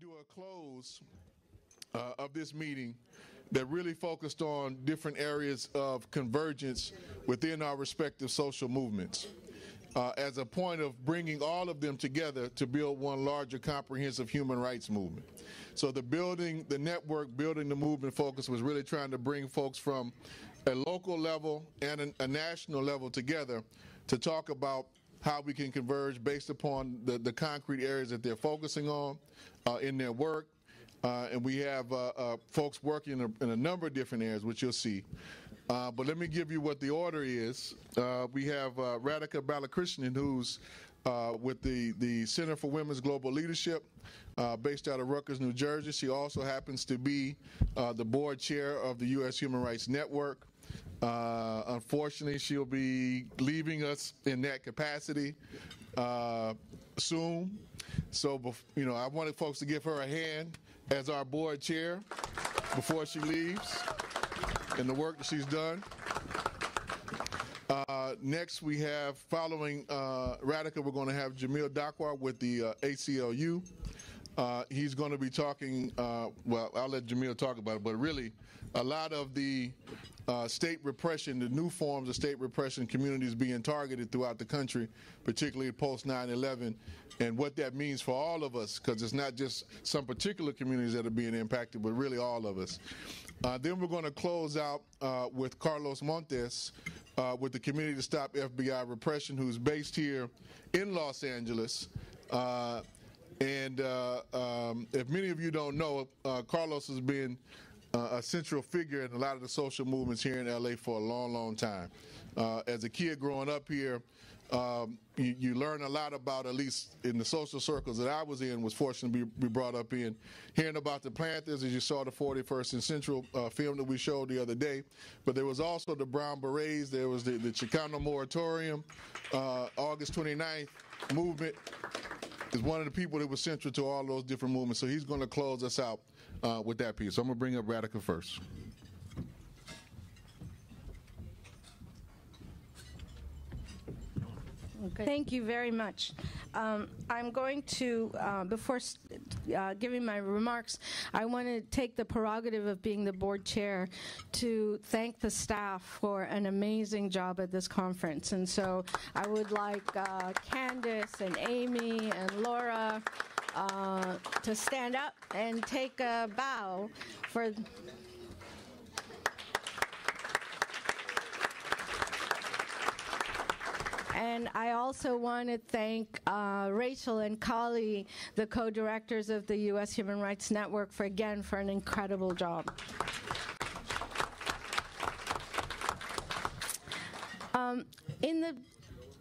do a close uh, of this meeting that really focused on different areas of convergence within our respective social movements. Uh, as a point of bringing all of them together to build one larger comprehensive human rights movement. So the building, the network, building the movement focus was really trying to bring folks from a local level and a, a national level together to talk about how we can converge based upon the, the concrete areas that they're focusing on uh, in their work. Uh, and we have uh, uh folks working in a, in a, number of different areas, which you'll see. Uh, but let me give you what the order is. We have Radhika Balakrishnan, who's with the, the Center for Women's Global Leadership, based out of Rutgers, New Jersey. She also happens to be the board chair of the U.S. Human Rights Network. Uh, unfortunately, she'll be leaving us in that capacity uh, soon. So, you know, I wanted folks to give her a hand as our board chair before she leaves and the work that she's done. Uh, next, we have following uh, Radhika, we're going to have Jamil Dakwar with the uh, ACLU. Uh, he's going to be talking, uh, well, I'll let Jamil talk about it, but really, a lot of the uh, state repression, the new forms of state repression, communities being targeted throughout the country, particularly post 9 11, and what that means for all of us, because it's not just some particular communities that are being impacted, but really all of us. Uh, then we're going to close out uh, with Carlos Montes uh, with the Committee to Stop FBI Repression, who's based here in Los Angeles. Uh, and uh, um, if many of you don't know, uh, Carlos has been uh, a central figure in a lot of the social movements here in LA for a long, long time. Uh, as a kid growing up here, um, you, you, learn a lot about, at least in the social circles that I was in, was fortunate to be, be brought up in. Hearing about the Panthers, as you saw the 41st and Central uh, film that we showed the other day. But there was also the Brown Berets, there was the, the Chicano Moratorium, uh, August 29th movement is one of the people that was central to all those different movements. So he's going to close us out uh, with that piece. I'm going to bring up Radhika first. Okay. Thank you very much. Um, I'm going to, uh, before uh, giving my remarks, I want to take the prerogative of being the board chair to thank the staff for an amazing job at this conference. And so I would like uh, Candace and Amy and Laura uh, to stand up and take a bow for. And I also want to thank uh, Rachel and Kali, the co-directors of the U.S. Human Rights Network, for again for an incredible job. Um, in the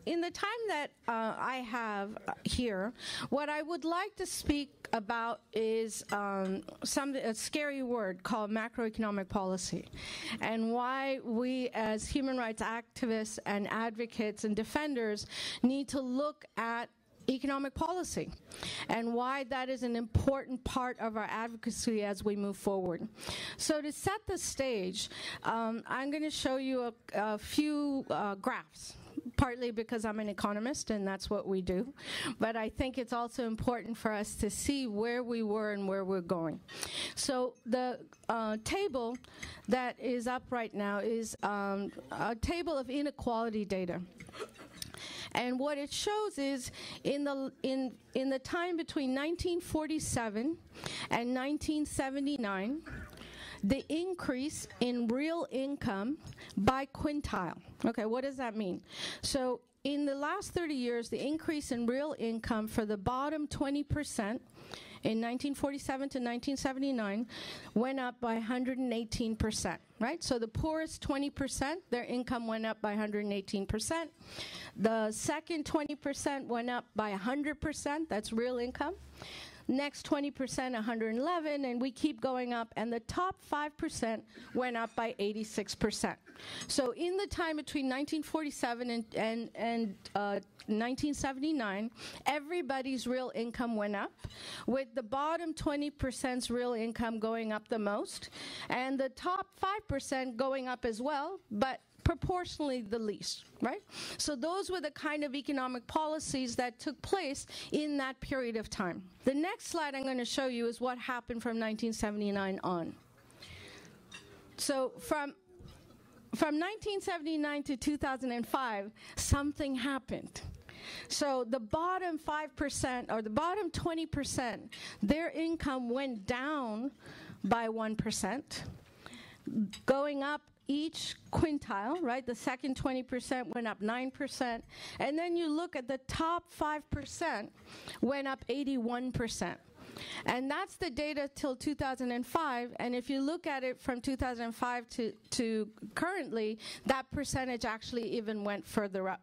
in the time that uh, I have here, what I would like to speak about is um, some a scary word called macroeconomic policy, and why we as human rights activists and advocates and defenders need to look at economic policy and why that is an important part of our advocacy as we move forward. So, to set the stage, um, I'm going to show you a, a few uh, graphs partly because I'm an economist and that's what we do. But I think it's also important for us to see where we were and where we're going. So the uh, table that is up right now is um, a table of inequality data. And what it shows is in the in in the time between 1947 and 1979 the increase in real income by quintile. Okay, what does that mean? So in the last 30 years, the increase in real income for the bottom 20% in 1947 to 1979 went up by 118%, right? So the poorest 20%, their income went up by 118%. The second 20% went up by 100%, that's real income. Next 20%, 111, and we keep going up. And the top 5% went up by 86%. So in the time between 1947 and, and, and uh, 1979, everybody's real income went up, with the bottom 20%'s real income going up the most, and the top 5% going up as well, but proportionally the least, right? So those were the kind of economic policies that took place in that period of time. The next slide I'm going to show you is what happened from 1979 on. So from from 1979 to 2005, something happened. So the bottom 5% or the bottom 20%, their income went down by 1%, going up each quintile, right? The second 20% went up 9%. And then you look at the top 5% went up 81%. And that's the data till 2005. And if you look at it from 2005 to, to currently, that percentage actually even went further up.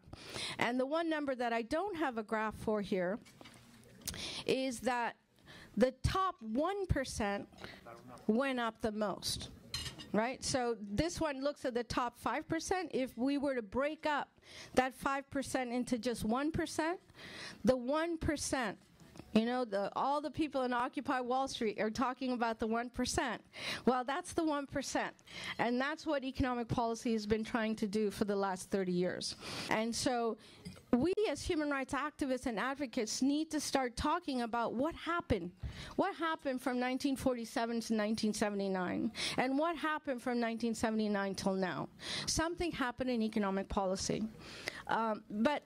And the one number that I don't have a graph for here is that the top 1% went up the most right? So this one looks at the top 5%. If we were to break up that 5% into just 1%, the 1% you know, the, all the people in Occupy Wall Street are talking about the 1%. Well, that's the 1%. And that's what economic policy has been trying to do for the last 30 years. And so we as human rights activists and advocates need to start talking about what happened. What happened from 1947 to 1979? And what happened from 1979 till now? Something happened in economic policy. Um, but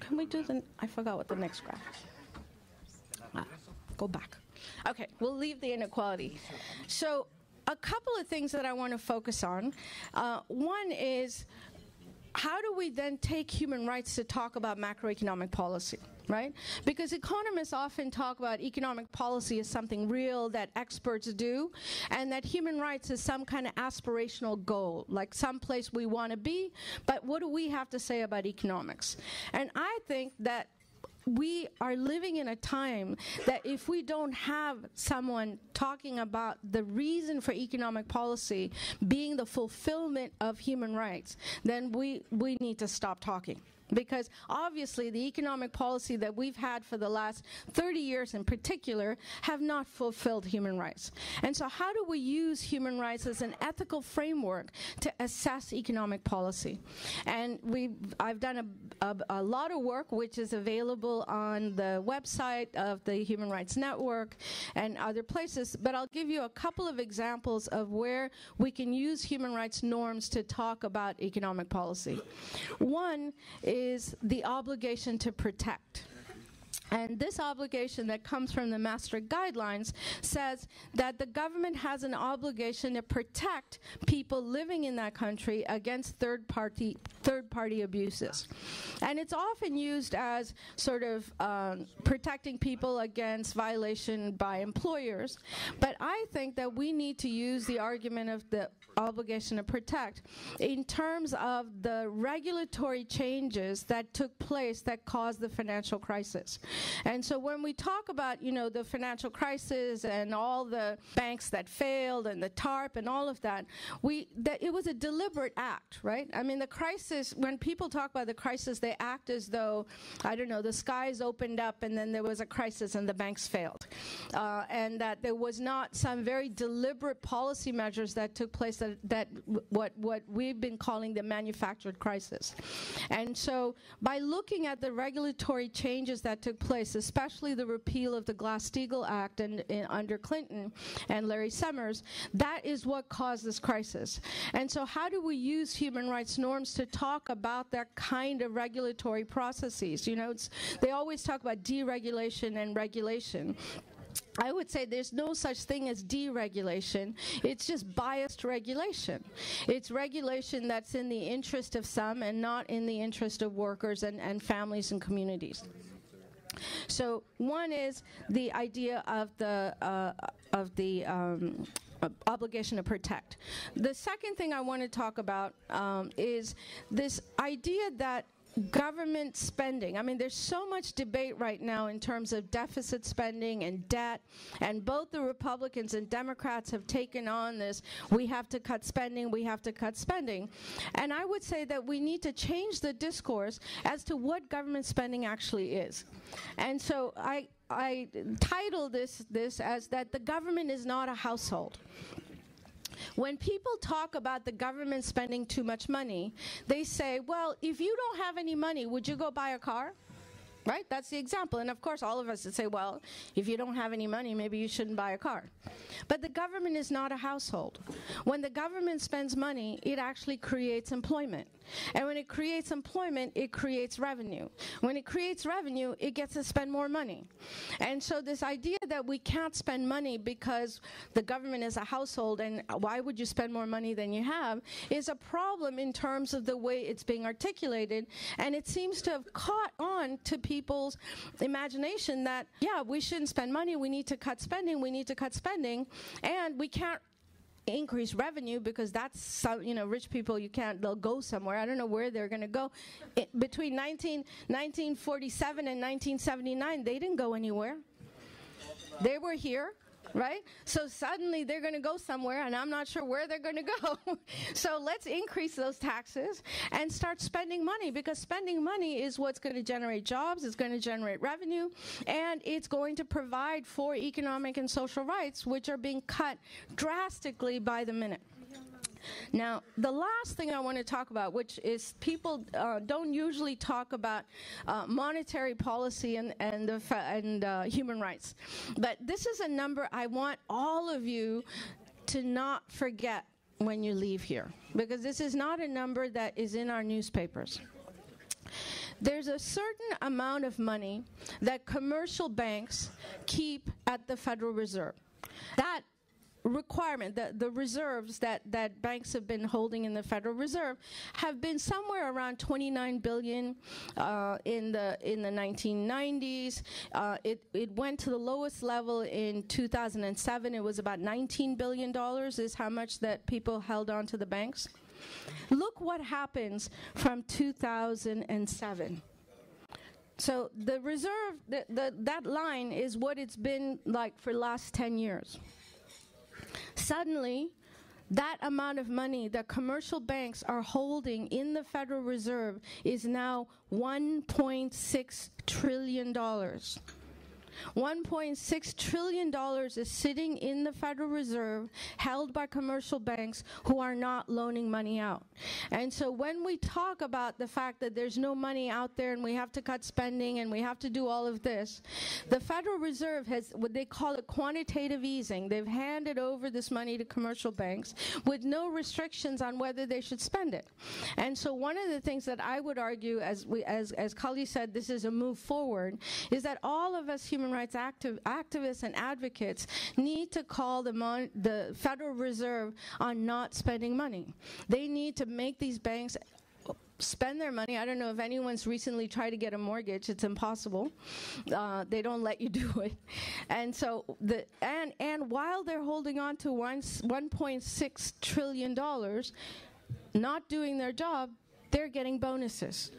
can we do the, I forgot what the next graph is. Go back. Okay, we'll leave the inequality. So, a couple of things that I want to focus on. Uh, one is how do we then take human rights to talk about macroeconomic policy? right? Because economists often talk about economic policy as something real that experts do, and that human rights is some kind of aspirational goal, like some place we want to be, but what do we have to say about economics? And I think that we are living in a time that if we don't have someone talking about the reason for economic policy being the fulfillment of human rights, then we, we need to stop talking because obviously the economic policy that we've had for the last 30 years in particular have not fulfilled human rights. And so how do we use human rights as an ethical framework to assess economic policy? And we I've done a, a, a lot of work which is available on the website of the Human Rights Network and other places, but I'll give you a couple of examples of where we can use human rights norms to talk about economic policy. One is is the obligation to protect. And this obligation that comes from the Maastricht Guidelines says that the government has an obligation to protect people living in that country against third party third party abuses. And it's often used as sort of um, protecting people against violation by employers. But I think that we need to use the argument of the obligation to protect in terms of the regulatory changes that took place that caused the financial crisis. And so when we talk about, you know, the financial crisis and all the banks that failed and the TARP and all of that, we that it was a deliberate act, right? I mean, the crisis when people talk about the crisis, they act as though I don't know, the skies opened up and then there was a crisis and the banks failed, uh, and that there was not some very deliberate policy measures that took place that that, what, what we've been calling the manufactured crisis. And so by looking at the regulatory changes that took place, especially the repeal of the Glass-Steagall Act and, and under Clinton and Larry Summers, that is what caused this crisis. And so how do we use human rights norms to talk about that kind of regulatory processes? You know, they always talk about deregulation and regulation. I would say there's no such thing as deregulation. It's just biased regulation. It's regulation that's in the interest of some and not in the interest of workers and, and families and communities. So one is the idea of the uh, of the um, obligation to protect. The second thing I want to talk about um, is this idea that government spending. I mean, there's so much debate right now in terms of deficit spending and debt, and both the Republicans and Democrats have taken on this we have to cut spending, we have to cut spending. And I would say that we need to change the discourse as to what government spending actually is. And so I, I title this, this as that the government is not a household. When people talk about the government spending too much money, they say, well, if you don't have any money, would you go buy a car? Right? That's the example. And of course, all of us would say, well, if you don't have any money, maybe you shouldn't buy a car. But the government is not a household. When the government spends money, it actually creates employment. And when it creates employment, it creates revenue. When it creates revenue, it gets to spend more money. And so, this idea that we can't spend money because the government is a household and why would you spend more money than you have is a problem in terms of the way it's being articulated. And it seems to have caught on to people's imagination that, yeah, we shouldn't spend money, we need to cut spending, we need to cut spending, and we can't increase revenue because that's some, you know rich people you can't they'll go somewhere. I don't know where they're going to go. It, between 19, 1947 and 1979 they didn't go anywhere. They were here right? So suddenly they're going to go somewhere, and I'm not sure where they're going to go. so let's increase those taxes and start spending money because spending money is what's going to generate jobs, it's going to generate revenue, and it's going to provide for economic and social rights, which are being cut drastically by the minute. Now, the last thing I want to talk about, which is people uh, don't usually talk about uh, monetary policy and and, and uh, human rights, but this is a number I want all of you to not forget when you leave here, because this is not a number that is in our newspapers. There's a certain amount of money that commercial banks keep at the Federal Reserve. That requirement, the, the reserves that, that banks have been holding in the Federal Reserve have been somewhere around 29 billion uh, in the in the 1990s. Uh, it it went to the lowest level in 2007. It was about 19 billion dollars is how much that people held on to the banks. Look what happens from 2007. So the reserve, the, the, that line is what it's been like for the last 10 years. Suddenly, that amount of money that commercial banks are holding in the Federal Reserve is now $1.6 trillion. $1.6 trillion is sitting in the Federal Reserve held by commercial banks who are not loaning money out. And so when we talk about the fact that there's no money out there and we have to cut spending and we have to do all of this, the Federal Reserve has what they call it quantitative easing. They've handed over this money to commercial banks with no restrictions on whether they should spend it. And so one of the things that I would argue, as we, as, as Kali said, this is a move forward, is that all of us human human rights activ- activists and advocates need to call the, the Federal Reserve on not spending money. They need to make these banks spend their money. I don't know if anyone's recently tried to get a mortgage. It's impossible. Uh, they don't let you do it. And so the and and while they're holding on to one 1.6 trillion dollars, not doing their job, they're getting bonuses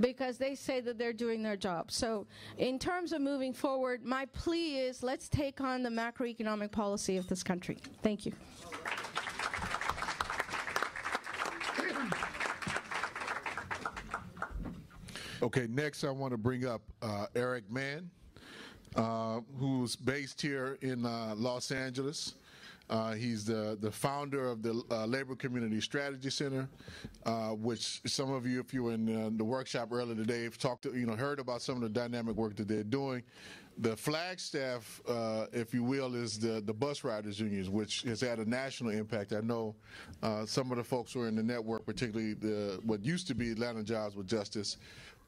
because they say that they're doing their job. So, in terms of moving forward, my plea is let's take on the macroeconomic policy of this country. Thank you. Okay, next I want to bring up uh, Eric Mann, uh, who's based here in uh, Los Angeles. Uh, he's the, the founder of the uh, Labor Community Strategy Center, uh, which some of you, if you were in uh, the workshop earlier today, have talked to, you know, heard about some of the dynamic work that they're doing. The Flagstaff, uh, if you will, is the, the bus riders unions, which has had a national impact. I know uh, some of the folks who are in the network, particularly the what used to be Atlanta Jobs with Justice,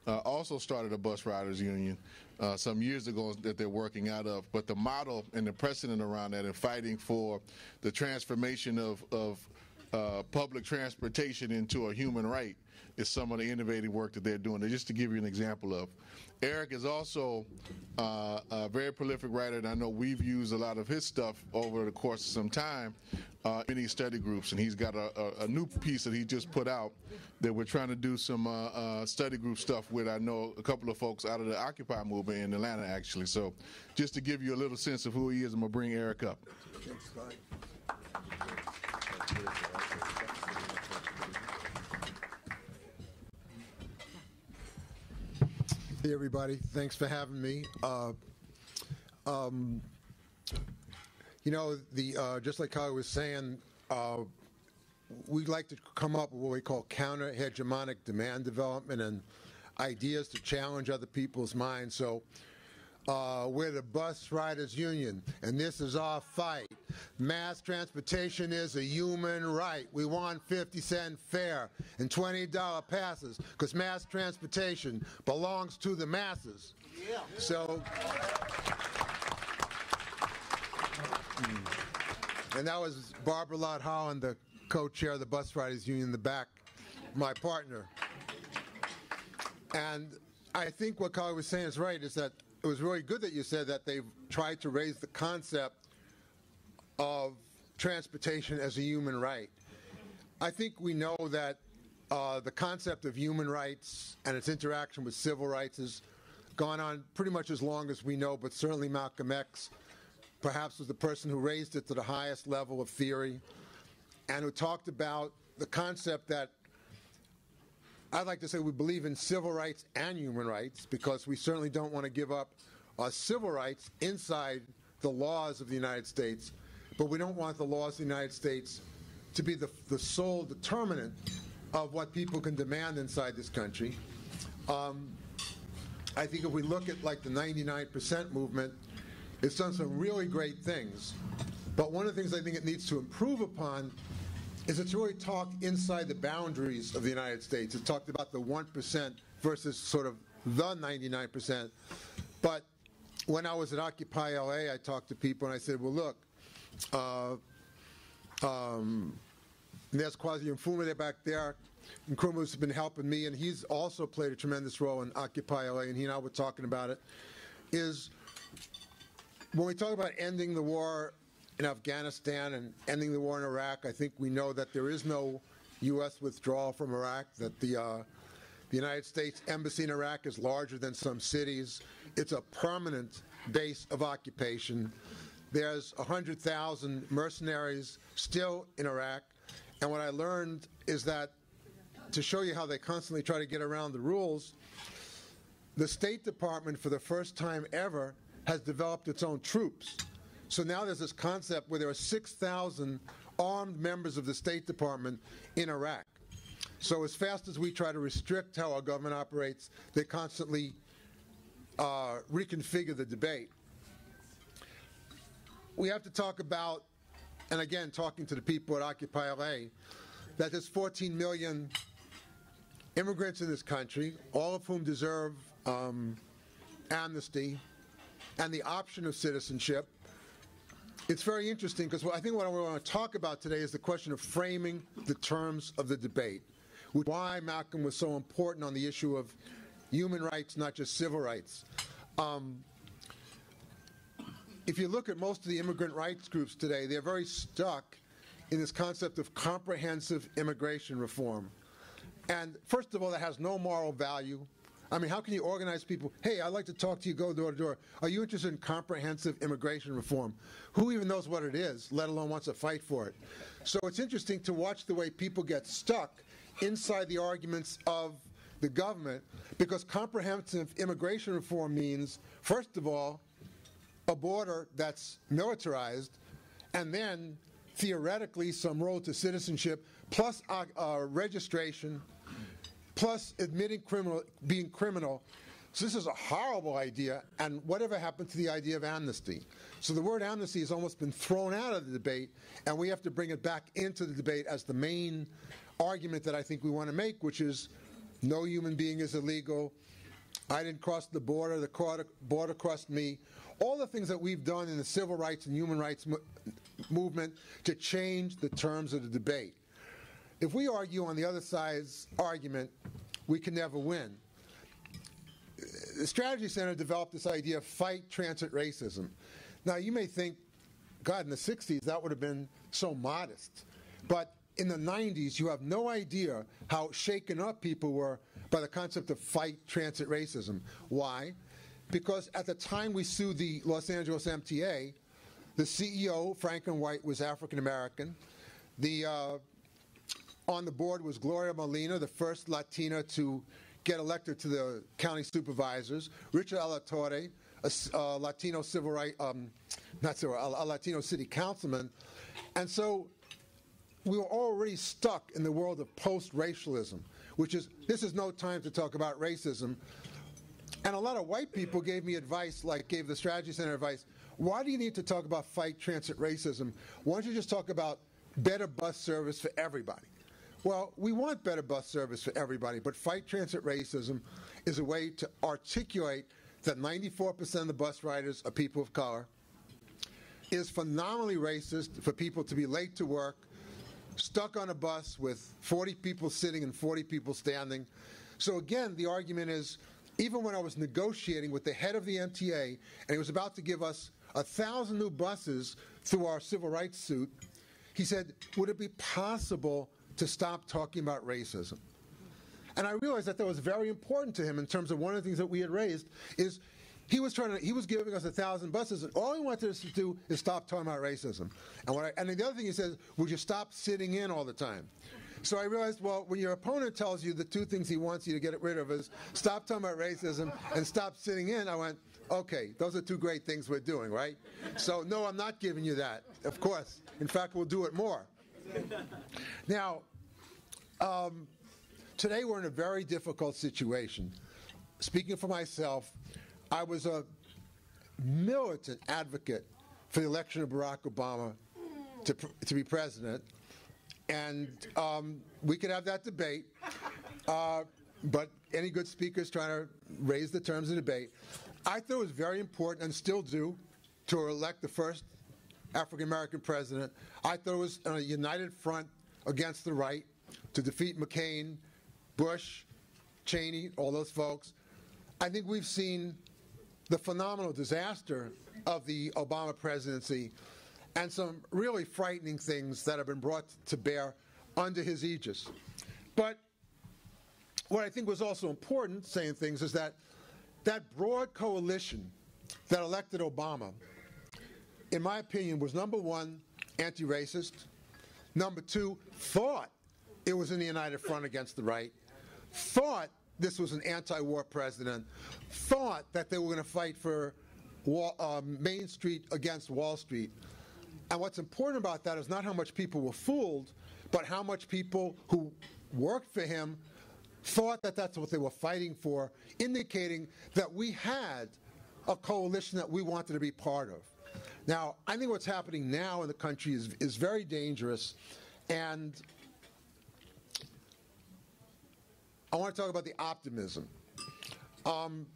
uh, also started a bus riders union uh, some years ago that they're working out of. But the model and the precedent around that and fighting for the transformation of, of uh, public transportation into a human right is some of the innovative work that they're doing. Just to give you an example of, Eric is also uh, a very prolific writer, and I know we've used a lot of his stuff over the course of some time uh, in these study groups. And he's got a, a, a, new piece that he just put out that we're trying to do some uh, uh, study group stuff with. I know a couple of folks out of the Occupy movement in Atlanta, actually. So just to give you a little sense of who he is, I'm going to bring Eric up. Hey, everybody. Thanks for having me. Uh, um, you know, the uh, just like Kali was saying, uh, we like to come up with what we call counter hegemonic demand development and ideas to challenge other people's minds. So uh, we're the bus riders union, and this is our fight. Mass transportation is a human right. We want 50 cent fare and $20 passes because mass transportation belongs to the masses. Yeah. So, and that was Barbara Lott Holland, the co-chair of the bus riders union in the back, my partner. And I think what Kali was saying is right, is that it was really good that you said that they've tried to raise the concept of transportation as a human right. I think we know that uh, the concept of human rights and its interaction with civil rights has gone on pretty much as long as we know, but certainly Malcolm X perhaps was the person who raised it to the highest level of theory and who talked about the concept that I'd like to say we believe in civil rights and human rights because we certainly don't want to give up our civil rights inside the laws of the United States, but we don't want the laws of the United States to be the, the sole determinant of what people can demand inside this country. Um, I think if we look at like the 99% movement, it's done some really great things. But one of the things I think it needs to improve upon is it's really talked inside the boundaries of the United States. It talked about the 1% versus sort of the 99%. But when I was at Occupy LA, I talked to people and I said, well, look, uh, um, there's Kweisi Mfume back there. Nkrumah has been helping me, and he's also played a tremendous role in Occupy LA, and he and I were talking about it, is when we talk about ending the war in Afghanistan and ending the war in Iraq, I think we know that there is no U.S. withdrawal from Iraq, that the, uh, the United States Embassy in Iraq is larger than some cities. It's a permanent base of occupation. There's 100,000 mercenaries still in Iraq. And what I learned is that to show you how they constantly try to get around the rules, the State Department, for the first time ever, has developed its own troops. So now there's this concept where there are 6,000 armed members of the State Department in Iraq. So as fast as we try to restrict how our government operates, they constantly uh, reconfigure the debate. We have to talk about, and again, talking to the people at Occupy LA, that there's 14 million immigrants in this country, all of whom deserve um, amnesty and the option of citizenship it's very interesting because I think what I want to talk about today is the question of framing the terms of the debate. Why Malcolm was so important on the issue of human rights, not just civil rights. Um, if you look at most of the immigrant rights groups today, they're very stuck in this concept of comprehensive immigration reform. And first of all, that has no moral value. I mean, how can you organize people? Hey, I'd like to talk to you, go door to door. Are you interested in comprehensive immigration reform? Who even knows what it is, let alone wants to fight for it? So it's interesting to watch the way people get stuck inside the arguments of the government because comprehensive immigration reform means, first of all, a border that's militarized, and then theoretically some road to citizenship, plus uh, uh, registration, plus admitting criminal, being criminal. So this is a horrible idea, and whatever happened to the idea of amnesty? So the word amnesty has almost been thrown out of the debate, and we have to bring it back into the debate as the main argument that I think we want to make, which is no human being is illegal. I didn't cross the border, the border crossed me. All the things that we've done in the civil rights and human rights mo movement to change the terms of the debate. If we argue on the other side's argument, we can never win. The Strategy Center developed this idea of fight transit racism. Now, you may think, God, in the 60s, that would have been so modest. But in the 90s, you have no idea how shaken up people were by the concept of fight transit racism. Why? Because at the time we sued the Los Angeles MTA, the CEO, Franklin White, was African American. The uh, on the board was Gloria Molina, the first Latina to get elected to the county supervisors. Richard Alatorre, a, a Latino civil right, um, not civil, a, a Latino city councilman. And so we were already stuck in the world of post-racialism, which is this is no time to talk about racism. And a lot of white people gave me advice, like gave the Strategy Center advice. Why do you need to talk about fight transit racism? Why don't you just talk about better bus service for everybody? Well, we want better bus service for everybody, but fight transit racism is a way to articulate that 94% of the bus riders are people of color, is phenomenally racist for people to be late to work, stuck on a bus with 40 people sitting and 40 people standing. So again, the argument is even when I was negotiating with the head of the MTA and he was about to give us a thousand new buses through our civil rights suit, he said, Would it be possible to stop talking about racism? And I realized that that was very important to him in terms of one of the things that we had raised is he was trying to he was giving us a thousand buses and all he wanted us to do is stop talking about racism. And I, and the other thing he says, would you stop sitting in all the time? So I realized, well, when your opponent tells you the two things he wants you to get rid of is stop talking about racism and stop sitting in, I went, okay, those are two great things we're doing, right? So no, I'm not giving you that, of course. In fact, we'll do it more. Now, um, today we're in a very difficult situation. Speaking for myself, I was a militant advocate for the election of Barack Obama to, to be president. And um, we could have that debate, uh, but any good speaker is trying to raise the terms of debate. I thought it was very important, and still do, to elect the first African American president. I thought it was a united front against the right to defeat McCain, Bush, Cheney, all those folks. I think we've seen the phenomenal disaster of the Obama presidency and some really frightening things that have been brought to bear under his aegis. But what I think was also important, saying things, is that that broad coalition that elected Obama, in my opinion, was number one, anti racist, number two, thought it was in the United Front against the right, thought this was an anti-war president, thought that they were going to fight for Wall, uh, Main Street against Wall Street. And what's important about that is not how much people were fooled, but how much people who worked for him thought that that's what they were fighting for, indicating that we had a coalition that we wanted to be part of. Now, I think what's happening now in the country is, is very dangerous, and I want to talk about the optimism. Um,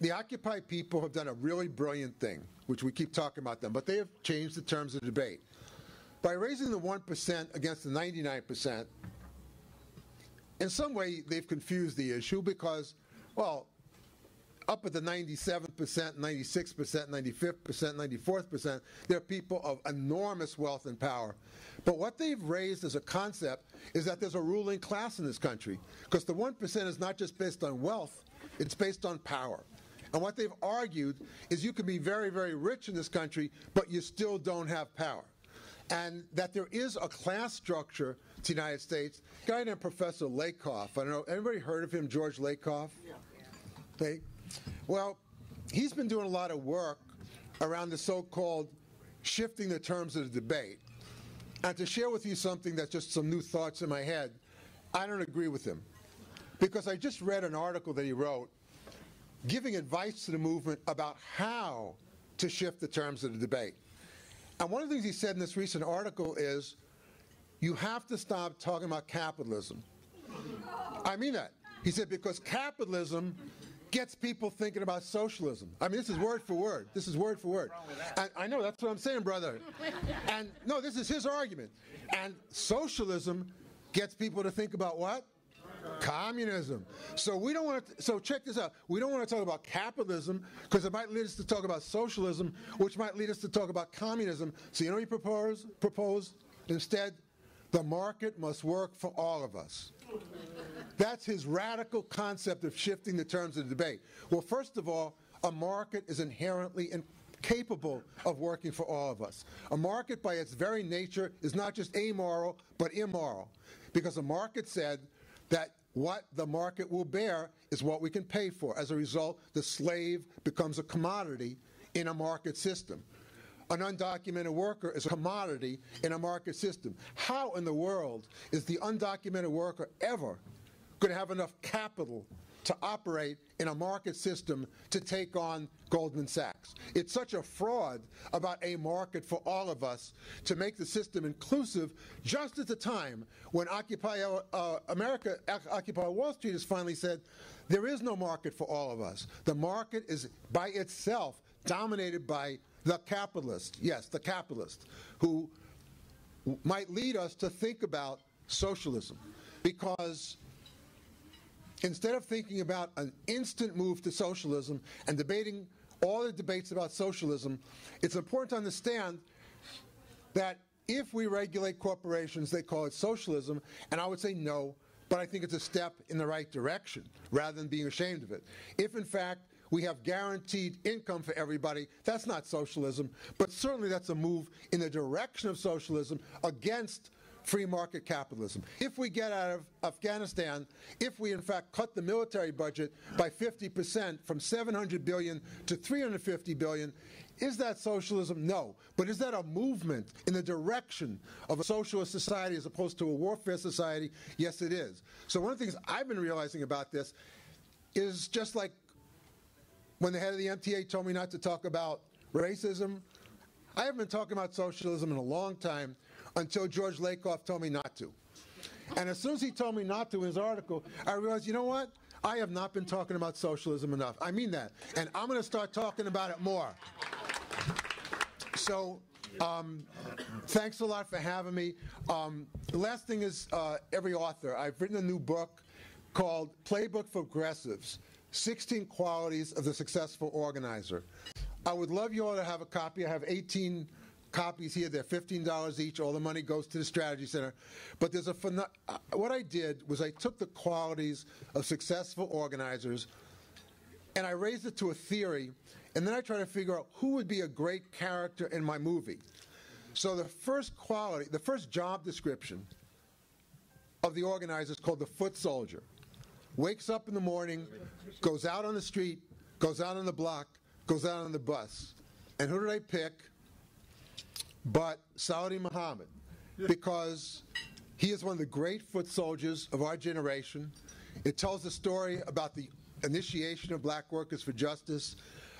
the Occupy people have done a really brilliant thing, which we keep talking about them, but they have changed the terms of debate. By raising the 1% against the 99%, in some way they've confused the issue because, well, up at the 97%, 96%, 95%, 94%, there are people of enormous wealth and power. But what they've raised as a concept is that there's a ruling class in this country. Because the 1% is not just based on wealth, it's based on power. And what they've argued is you can be very, very rich in this country, but you still don't have power. And that there is a class structure to the United States. A guy named Professor Lakoff, I don't know, anybody heard of him, George Lakoff? Yeah. They, well, he's been doing a lot of work around the so-called shifting the terms of the debate. And to share with you something that's just some new thoughts in my head, I don't agree with him. Because I just read an article that he wrote giving advice to the movement about how to shift the terms of the debate. And one of the things he said in this recent article is you have to stop talking about capitalism. I mean that. He said because capitalism gets people thinking about socialism. I mean, this is word for word. This is word for word. And I know that's what I'm saying, brother. And no, this is his argument. And socialism gets people to think about what? Communism. So we don't want to. So check this out. We don't want to talk about capitalism because it might lead us to talk about socialism, which might lead us to talk about communism. So you know what he propose? Propose instead, the market must work for all of us. That's his radical concept of shifting the terms of the debate. Well, first of all, a market is inherently incapable of working for all of us. A market, by its very nature, is not just amoral, but immoral. Because a market said that what the market will bear is what we can pay for. As a result, the slave becomes a commodity in a market system. an undocumented worker is a commodity in a market system. How in the world is the undocumented worker ever going to have enough capital to operate in a market system to take on Goldman Sachs. It's such a fraud about a market for all of us to make the system inclusive just at the time when Occupy uh, America, Occupy Wall Street has finally said there is no market for all of us. The market is by itself dominated by the capitalist, yes, the capitalist, who might lead us to think about socialism because instead of thinking about an instant move to socialism and debating all the debates about socialism, it's important to understand that if we regulate corporations, they call it socialism, and I would say no, but I think it's a step in the right direction rather than being ashamed of it. If, in fact, we have guaranteed income for everybody. That's not socialism, but certainly that's a move in the direction of socialism against free market capitalism. If we get out of Afghanistan, if we in fact cut the military budget by 50% from 700 billion to 350 billion, is that socialism? No. But is that a movement in the direction of a socialist society as opposed to a warfare society? Yes, it is. So one of the things I've been realizing about this is just like when the head of the MTA told me not to talk about racism, I haven't been talking about socialism in a long time until George Lakoff told me not to. And as soon as he told me not to in his article, I realized, you know what? I have not been talking about socialism enough. I mean that. And I'm going to start talking about it more. So, um, thanks a lot for having me. Um, the last thing is uh, every author. I've written a new book called Playbook for Progressives 16 Qualities of the Successful Organizer. I would love you all to have a copy. I have 18 copies here. They're $15 each. All the money goes to the Strategy Center. But there's a uh, what I did was I took the qualities of successful organizers and I raised it to a theory, and then I tried to figure out who would be a great character in my movie. So the first quality, the first job description of the organizer is called the foot soldier. Wakes up in the morning, goes out on the street, goes out on the block, goes out on the bus. And who did I pick? But Saladin Muhammad, because he is one of the great foot soldiers of our generation. It tells the story about the initiation of black workers for justice,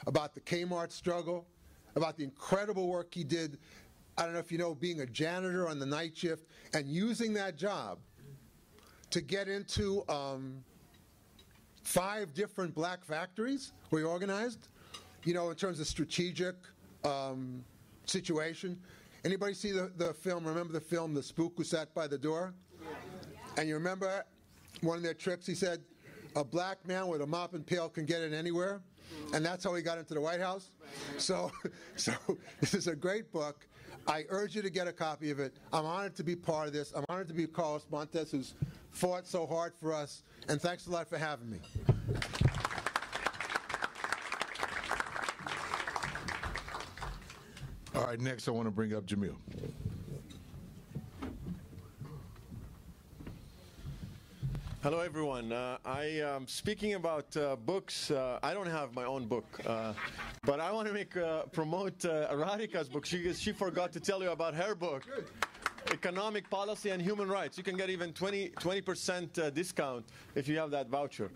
about the Kmart struggle, about the incredible work he did. I don't know if you know, being a janitor on the night shift and using that job to get into um, five different black factories he organized, you know, in terms of strategic um, situation. Anybody see the, the film? Remember the film, The Spook Who Sat by the Door? And you remember one of their tricks? He said, a black man with a mop and pail can get in anywhere. And that's how he got into the White House. So, so this is a great book. I urge you to get a copy of it. I'm honored to be part of this. I'm honored to be Carlos Montes, who's fought so hard for us. And thanks a lot for having me. All right, next I want to bring up Jamil. Hello, everyone. Uh, I am speaking about uh, books. Uh, I don't have my own book, uh, but I want to make uh, promote uh, Radhika's book. She she forgot to tell you about her book. Economic policy and human rights. You can get even 20 percent uh, discount if you have that voucher.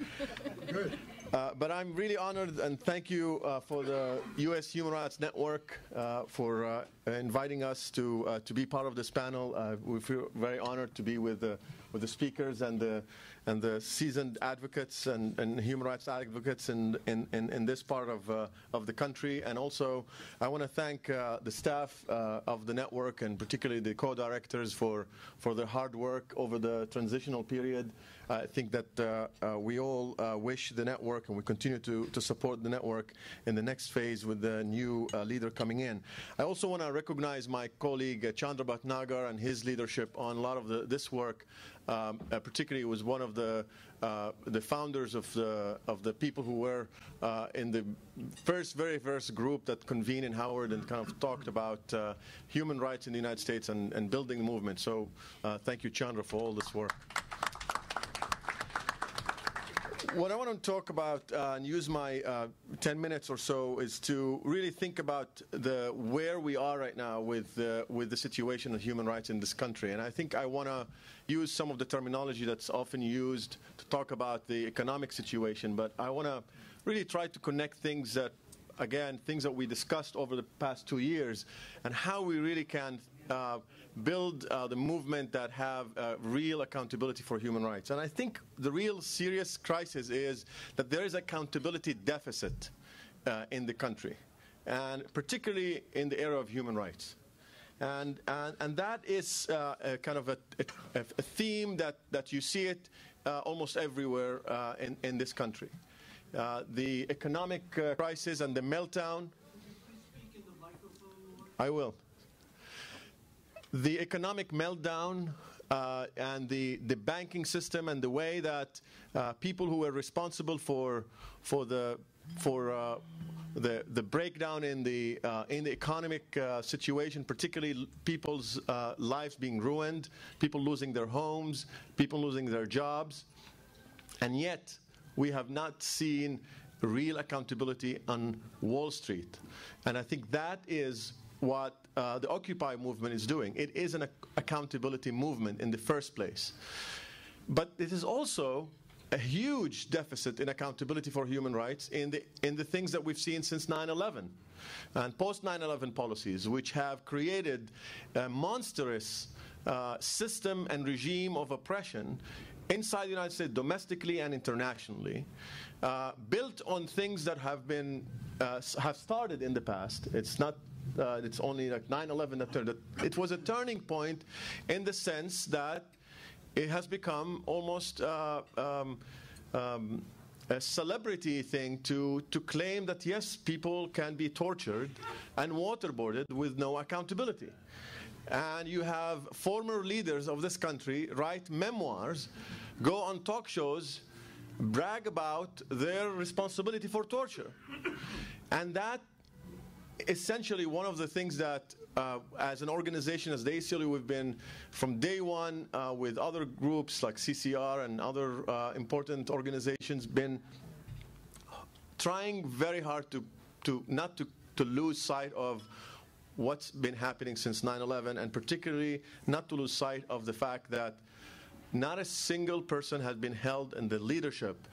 Good. Uh, but I'm really honored and thank you uh, for the U.S. Human Rights Network uh, for uh, inviting us to uh, to be part of this panel. We feel very honored to be with the with the speakers and the and the seasoned advocates and, and human rights advocates in, in, in, in this part of, uh, of the country. And also, I want to thank uh, the staff uh, of the network and particularly the co-directors for, for their hard work over the transitional period. I think that uh, uh, we all uh, wish the network and we continue to, to support the network in the next phase with the new leader coming in. I also want to recognize my colleague Chandra Bhatnagar and his leadership on a lot of the, this work um, particularly was one of the uh, the founders of the of the people who were uh, in the first very first group that convened in Howard and kind of talked about uh, human rights in the United States and, and building the movement. So uh, thank you, Chandra, for all this work. what I want to talk about uh, and use my uh, 10 minutes or so is to really think about the where we are right now with with the situation of human rights in this country. And I think I want to use some of the terminology that's often used to talk about the economic situation, but I want to really try to connect things that, again, things that we discussed over the past two years and how we really can uh, build uh, the movement that have uh, real accountability for human rights. And I think the real serious crisis is that there is accountability deficit uh, in the country, and particularly in the area of human rights. And, and, and that is uh, kind of a, a, a, theme that, that you see it uh, almost everywhere in, in this country. the economic crisis and the meltdown. I will the economic meltdown uh, and the, the banking system and the way that uh, people who were responsible for, for, the, for uh, the, the breakdown in the, uh, in the economic uh, situation, particularly people's uh, lives being ruined, people losing their homes, people losing their jobs. And yet, we have not seen real accountability on Wall Street. And I think that is what uh, the Occupy movement is doing. It is an ac- accountability movement in the first place. But it is also a huge deficit in accountability for human rights in the, in the things that we've seen since 9 11 and post 9 11 policies, which have created a monstrous uh, system and regime of oppression inside the United States, domestically and internationally, uh, built on things that have been uh, have started in the past. It's not uh, it's only like 9/11 that turned. It was a turning point, in the sense that it has become almost. Uh, um, um, a celebrity thing to, to claim that yes, people can be tortured and waterboarded with no accountability. And you have former leaders of this country write memoirs, go on talk shows, brag about their responsibility for torture. And that essentially one of the things that uh, as an organization, as the ACLU, we've been from day one uh, with other groups like CCR and other uh, important organizations, been trying very hard to, to not to, to lose sight of what's been happening since 9/11, and particularly not to lose sight of the fact that not a single person has been held in the leadership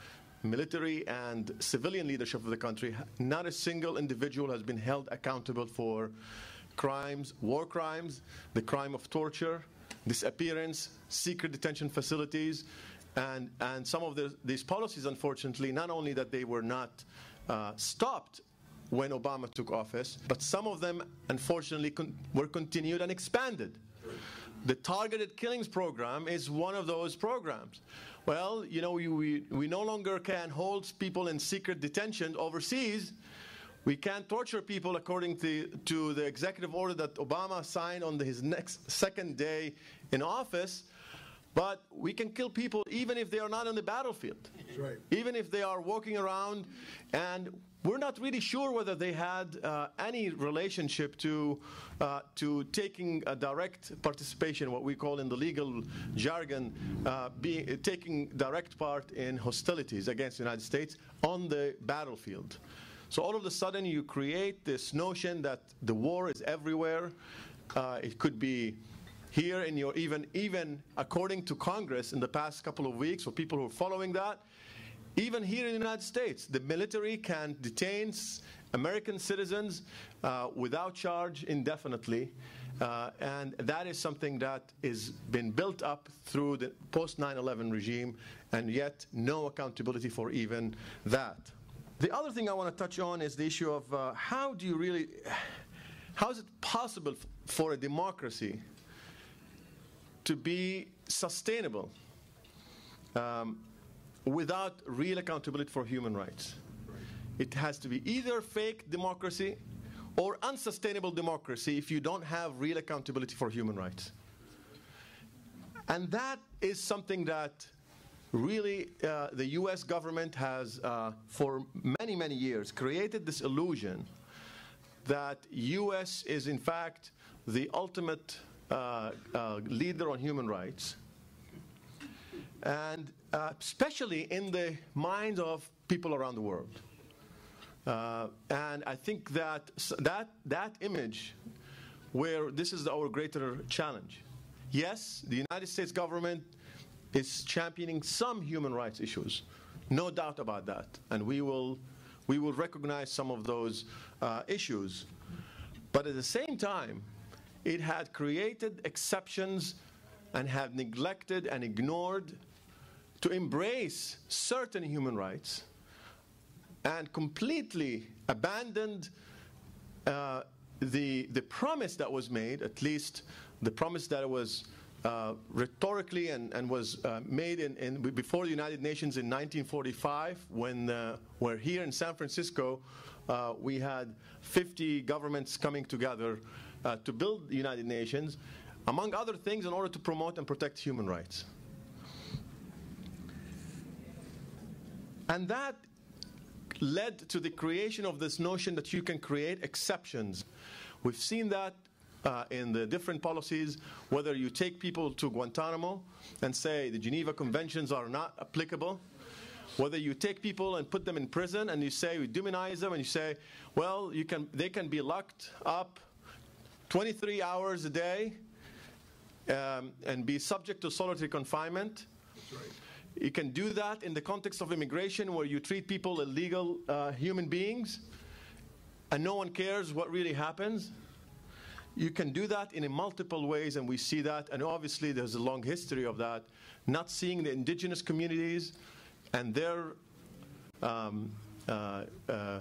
military and civilian leadership of the country, not a single individual has been held accountable for crimes, war crimes, the crime of torture, disappearance, secret detention facilities, and, and some of the, these policies, unfortunately, not only that they were not uh, stopped when Obama took office, but some of them, unfortunately, con- were continued and expanded. The targeted killings program is one of those programs. Well, you know, we, we, we no longer can hold people in secret detention overseas. We can't torture people according to, to the executive order that Obama signed on the, his next second day in office. But we can kill people even if they are not on the battlefield. Right. Even if they are walking around and we're not really sure whether they had uh, any relationship to, uh, to taking a direct participation, what we call in the legal jargon, uh, being, taking direct part in hostilities against the United States on the battlefield. So all of a sudden you create this notion that the war is everywhere. Uh, it could be here in your even even according to Congress in the past couple of weeks, for people who are following that, even here in the United States, the military can detain American citizens uh, without charge indefinitely. Uh, and that is something that has been built up through the post 9 11 regime, and yet no accountability for even that. The other thing I want to touch on is the issue of uh, how do you really, how is it possible for a democracy to be sustainable? Um, without real accountability for human rights. It has to be either fake democracy or unsustainable democracy if you don't have real accountability for human rights. And that is something that really uh, the US government has, uh, for many, many years, created this illusion that US is in fact the ultimate uh, uh leader on human rights and uh, especially in the minds of people around the world. Uh, and I think that that that image, where this is our greater challenge. Yes, the United States government is championing some human rights issues, no doubt about that, and we will we will recognize some of those uh, issues. But at the same time, it had created exceptions and have neglected and ignored to embrace certain human rights and completely abandoned uh, the, the promise that was made, at least the promise that was uh, rhetorically and, and was uh, made in, in, before the United Nations in 1945, when uh, we're here in San Francisco, uh, we had 50 governments coming together uh, to build the United Nations, among other things, in order to promote and protect human rights. And that led to the creation of this notion that you can create exceptions. We've seen that uh, in the different policies, whether you take people to Guantanamo and say the Geneva Conventions are not applicable, whether you take people and put them in prison and you say you demonize them and you say, well, you can, they can be locked up 23 hours a day um, and be subject to solitary confinement. You can do that in the context of immigration where you treat people illegal uh, human beings and no one cares what really happens. You can do that in a multiple ways, and we see that. And obviously, there's a long history of that. Not seeing the indigenous communities and their um, uh, uh,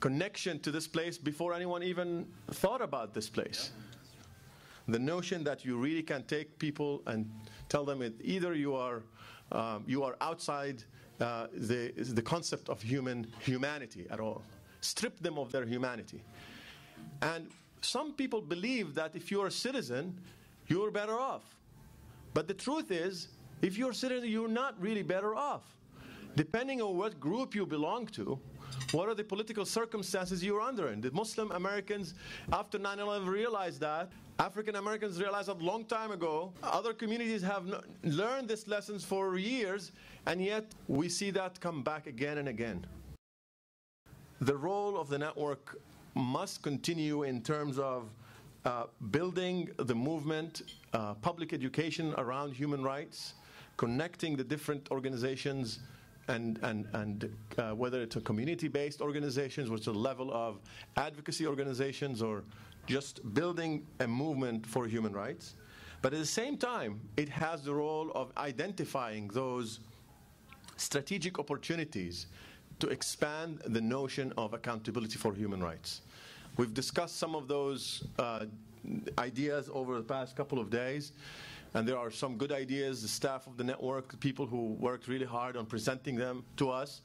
connection to this place before anyone even thought about this place. The notion that you really can take people and tell them it, either you are um, you are outside uh, the, the concept of human humanity at all. Strip them of their humanity. And some people believe that if you're a citizen, you're better off. But the truth is, if you're a citizen, you're not really better off. Depending on what group you belong to, what are the political circumstances you're under? And the Muslim Americans, after 9 11, realized that. African Americans realized that a long time ago. Other communities have learned these lessons for years, and yet we see that come back again and again. The role of the network must continue in terms of uh, building the movement, uh, public education around human rights, connecting the different organizations, and, and, and uh, whether it's a community-based organizations, which is a level of advocacy organizations, or just building a movement for human rights. But at the same time, it has the role of identifying those strategic opportunities to expand the notion of accountability for human rights. We've discussed some of those uh, ideas over the past couple of days, and there are some good ideas. The staff of the network, the people who worked really hard on presenting them to us.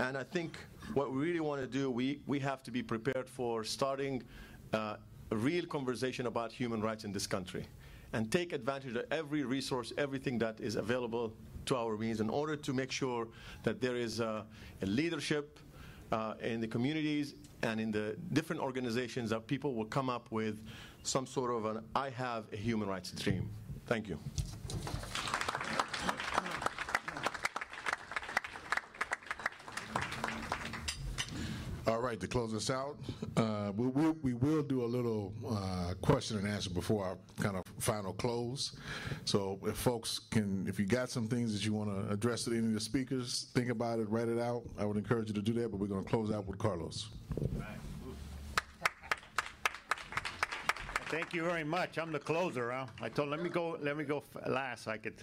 And I think what we really want to do, we, we have to be prepared for starting uh, a real conversation about human rights in this country and take advantage of every resource, everything that is available to our means in order to make sure that there is a, a leadership uh, in the communities and in the different organizations that people will come up with some sort of an I have a human rights dream. Thank you. Right, to close us out, uh, we, will, we will do a little uh, question and answer before our kind of final close. So if folks can, if you got some things that you want to address to any of the speakers, think about it, write it out. I would encourage you to do that, but we're going to close out with Carlos. Thank you very much. I'm the closer. Huh? I told let me go let me go last so I could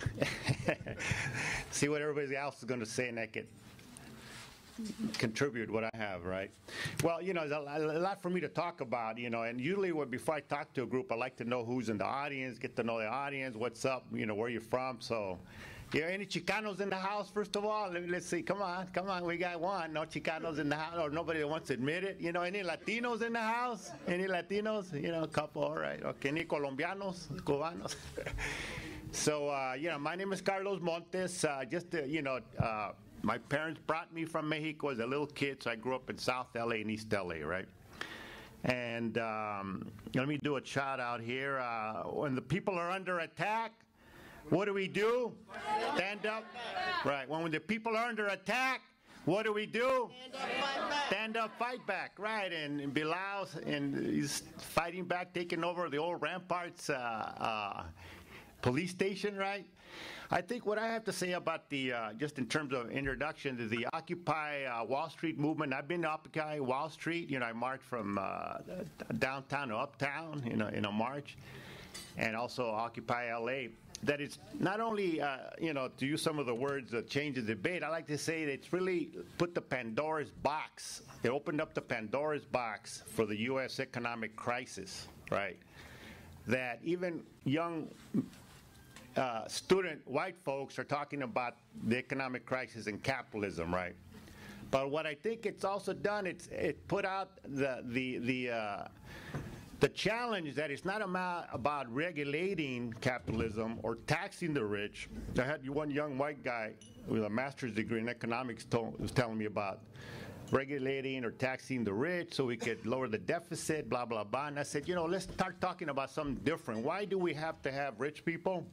see what everybody else is going to say and I could contribute what I have, right? Well, you know, there's a, lot for me to talk about, you know, and usually when, before I talk to a group, I like to know who's in the audience, get to know the audience, what's up, you know, where you're from. So, yeah, any Chicanos in the house, first of all? Let, us see. Come on, come on. We got one. No Chicanos in the house, or nobody wants to admit it. You know, any Latinos in the house? Any Latinos? You know, a couple. All right. Okay. Any Colombianos? Cubanos? so, uh, you know, my name is Carlos Montes. Uh, just, uh, you know, uh, my parents brought me from Mexico as a little kid, so I grew up in South LA and East LA, right? And um, let me do a shout out here. Uh, when the people are under attack, what do we do? Stand up. Right. When the people are under attack, what do we do? Stand up, fight back. Right. And, and Bilal, and he's fighting back, taking over the old ramparts uh, uh, police station, right? I think what I have to say about the, uh, just in terms of introduction to the Occupy uh, Wall Street movement, I've been to Occupy Wall Street. You know, I marched from uh, downtown to uptown in a, in a march, and also Occupy LA. That it's not only, uh, you know, to use some of the words that change the debate, I like to say that it's really put the Pandora's box. It opened up the Pandora's box for the U.S. economic crisis, right? That even young uh, student white folks are talking about the economic crisis and capitalism, right? But what I think it's also done, it's it put out the the the uh, the challenge that it's not about, about regulating capitalism or taxing the rich. I had one young white guy with a master's degree in economics was telling me about regulating or taxing the rich so we could lower the deficit, blah, blah, blah. And I said, you know, let's start talking about something different. Why do we have to have rich people?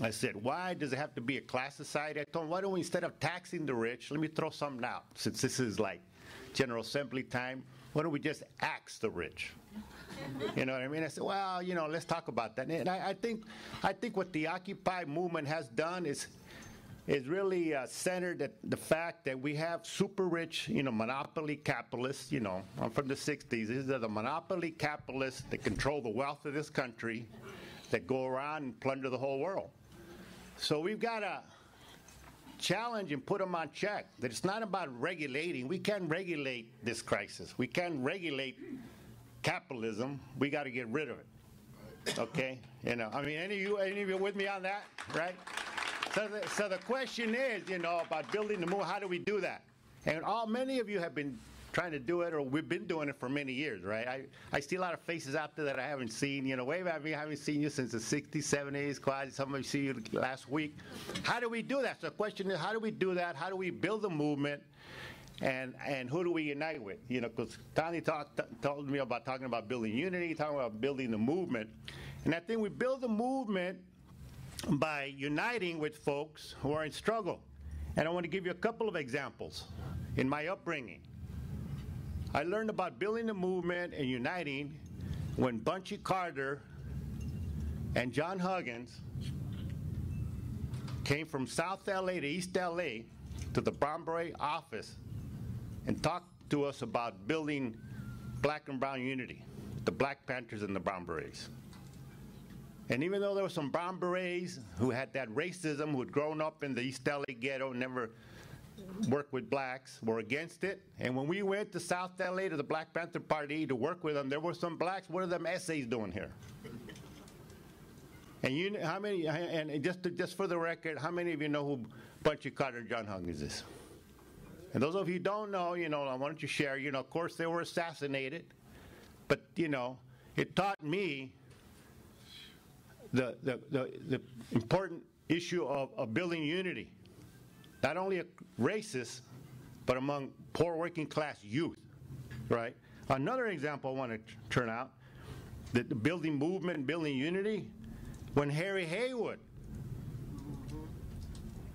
I said, why does it have to be a class society? I told him, why don't we, instead of taxing the rich, let me throw something out. Since this is like General Assembly time, why don't we just axe the rich? You know what I mean? I said, well, you know, let's talk about that. And I, I think, I think what the Occupy movement has done is, is really uh, centered at the fact that we have super rich, you know, monopoly capitalists. You know, I'm from the '60s. These are the monopoly capitalists that control the wealth of this country, that go around and plunder the whole world. So we've got to challenge and put them on check. That it's not about regulating. We can't regulate this crisis. We can't regulate capitalism. We got to get rid of it. Okay? You know, I mean, any of you, any of you with me on that, right? So the, so the question is, you know, about building the moon. How do we do that? And all many of you have been trying to do it, or we've been doing it for many years, right? I, I see a lot of faces out there that I haven't seen. You know, Wave, I me, I haven't seen you since the 60s, 70s, quad. Some of you see you last week. How do we do that? So the question is, how do we do that? How do we build a movement? And, and who do we unite with? You know, because Tony talked, told me about talking about building unity, talking about building the movement. And I think we build the movement by uniting with folks who are in struggle. And I want to give you a couple of examples in my upbringing. I learned about building a movement and uniting when Bunchy Carter and John Huggins came from South LA to East LA to the Brown Beret office and talked to us about building black and brown unity, the Black Panthers and the Brown Berets. And even though there were some Brown Berets who had that racism, who had grown up in the East LA ghetto, never worked with blacks, were against it. And when we went to South LA to the Black Panther Party to work with them, there were some blacks. What are them essays doing here? And you, know how many? And just to, just for the record, how many of you know who Bunchy Carter John Huggins is? And those of you don't know, you know, I wanted to share. You know, of course, they were assassinated, but you know, it taught me the the the, the important issue of, of building unity, not only a racist, but among poor working class youth, right? Another example I want to turn out, the building movement, building unity, when Harry Haywood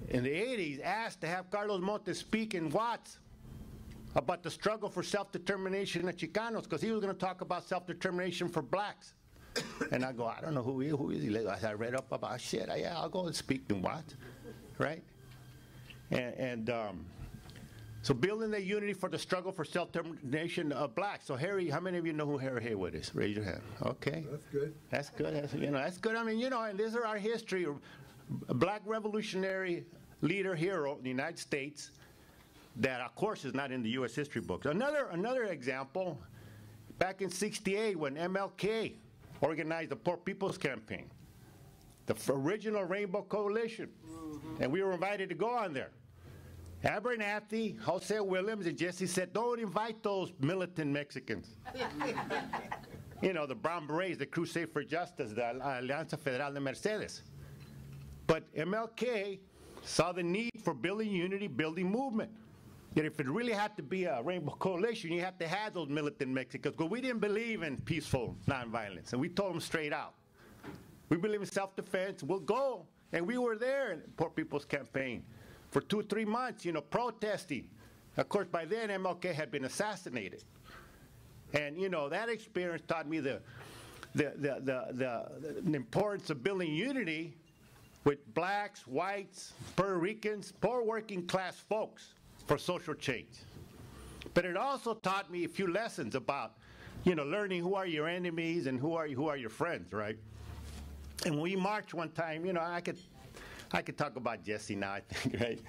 in the 80s asked to have Carlos Montes speak in Watts about the struggle for self-determination of Chicanos because he was going to talk about self-determination for blacks. and I go, I don't know who he, who is he? I read up about shit. I, yeah, I'll go and speak in Watts, right? And, and um, so building that unity for the struggle for self-determination of blacks. So Harry, how many of you know who Harry Haywood is? Raise your hand. Okay. That's good. That's good. That's, you know, that's good. I mean, you know, and these are our history. A black revolutionary leader hero in the United States that, of course, is not in the U.S. history books. Another, another example, back in 68 when MLK organized the Poor People's Campaign, the original Rainbow Coalition, and we were invited to go on there. Abernathy, Hosea Williams, and Jesse said, don't invite those militant Mexicans. you know, the Brown Berets, the Crusade for Justice, the Alianza Federal de Mercedes. But MLK saw the need for building unity, building movement. That if it really had to be a rainbow coalition, you have to have those militant Mexicans. Because we didn't believe in peaceful nonviolence, and we told them straight out. We believe in self-defense. We'll go And we were there in Poor People's Campaign for two, three months, you know, protesting. Of course, by then MLK had been assassinated. And, you know, that experience taught me the, the, the, the, the, importance of building unity with blacks, whites, Puerto Ricans, poor working class folks for social change. But it also taught me a few lessons about, you know, learning who are your enemies and who are, who are your friends, right? And we marched one time, you know, I could I could talk about Jesse now, I think, right?